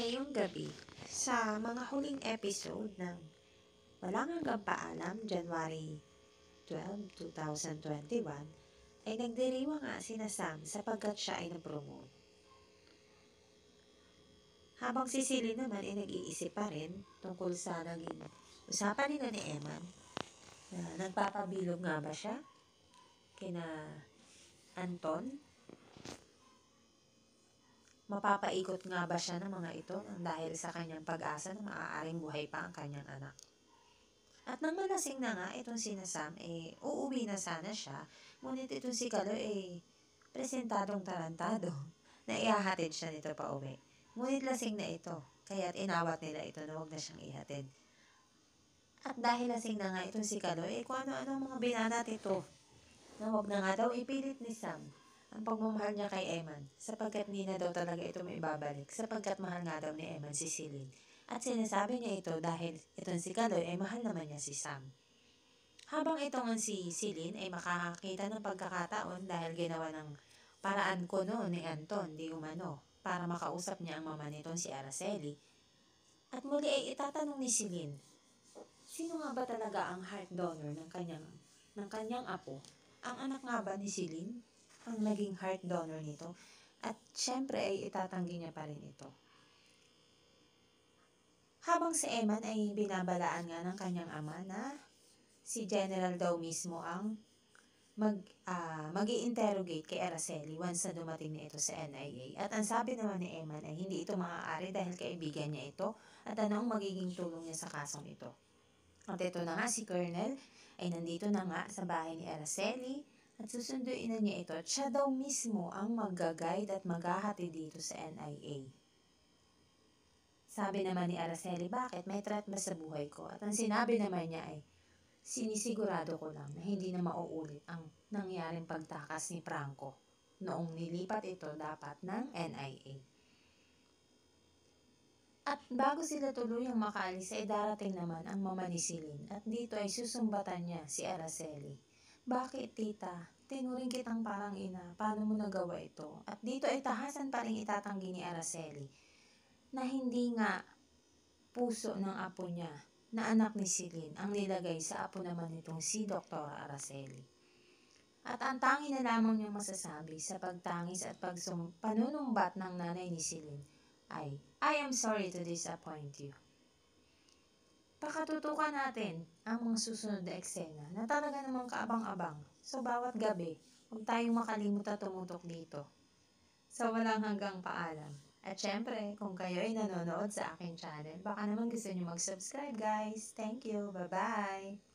Ngayong gabi, sa mga huling episode ng Walang Hanggang Paalam, January 12, 2021, ay nagdiriwa nga si Sam sapagkat siya ay na-promote. Habang si Silly naman ay nag-iisip pa rin tungkol sa naging usapan nila ni Eman na nagpapabilog nga ba siya kina Anton Mapapaikot nga ba siya ng mga ito dahil sa kanyang pag-asa na maaaring buhay pa ang kanyang anak? At nang malasing na nga itong si Sam, eh, uuwi na sana siya, ngunit itong si Kalo, eh, presentadong tarantado na ihahatid siya nito pa uwi. Ngunit lasing na ito, kaya't inawat nila ito na huwag na siyang ihatid. At dahil lasing na nga itong si Kalo, eh, kung ano-ano mga binanat ito, na huwag na nga daw ipilit ni Sam ang pagmamahal niya kay Eman sapagkat hindi na daw talaga ito may ibabalik sapagkat mahal nga daw ni Eman si Celine. At sinasabi niya ito dahil itong si Kaloy ay mahal naman niya si Sam. Habang itong si Celine ay makakakita ng pagkakataon dahil ginawa ng paraan ko noon ni Anton di umano para makausap niya ang mama nitong si Araceli. At muli ay itatanong ni Celine, sino nga ba talaga ang heart donor ng kanyang, ng kanyang apo? Ang anak nga ba ni Celine? Ang naging heart donor nito. At syempre ay itatanggi niya pa rin ito. Habang si Eman ay binabalaan nga ng kanyang ama na si General daw mismo ang mag uh, mag interrogate kay Araceli once na dumating na ito sa NIA. At ang sabi naman ni Eman ay hindi ito maaari dahil kaibigan niya ito at ano ang magiging tulong niya sa kasong ito. At ito na nga si Colonel ay nandito na nga sa bahay ni Araceli at susunduin na niya ito at siya daw mismo ang mag-guide at maghahati dito sa NIA. Sabi naman ni Araceli, bakit? May threat ba sa buhay ko? At ang sinabi naman niya ay, sinisigurado ko lang na hindi na mauulit ang nangyaring pagtakas ni Franco noong nilipat ito dapat ng NIA. At bago sila tuluyang makaalis ay darating naman ang mama ni Celine at dito ay susumbatan niya si Araceli. Bakit tita? Tinuring kitang parang ina. Paano mo nagawa ito? At dito ay tahasan pa rin itatanggi ni Araceli na hindi nga puso ng apo niya na anak ni Celine ang nilagay sa apo naman nitong si Dr. Araceli. At ang tangi na lamang niyang masasabi sa pagtangis at pagsum panunumbat ng nanay ni Celine ay, I am sorry to disappoint you. Pakatutukan natin ang mga susunod na eksena na talaga namang kaabang-abang. So, bawat gabi, huwag tayong makalimutan tumutok dito. So, walang hanggang paalam. At syempre, kung kayo ay nanonood sa aking channel, baka naman gusto nyo mag-subscribe guys. Thank you. Bye-bye!